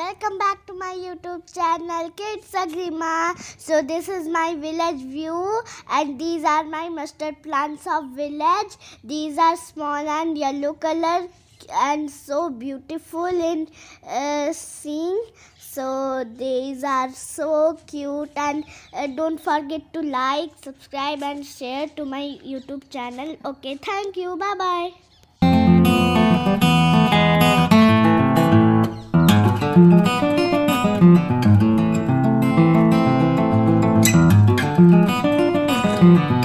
welcome back to my YouTube channel Kids Agrima. So this is my village view and these are my mustard plants of village. These are small and yellow color and so beautiful in uh, seeing. So these are so cute and uh, don't forget to like, subscribe and share to my YouTube channel. Okay, thank you. Bye bye thank you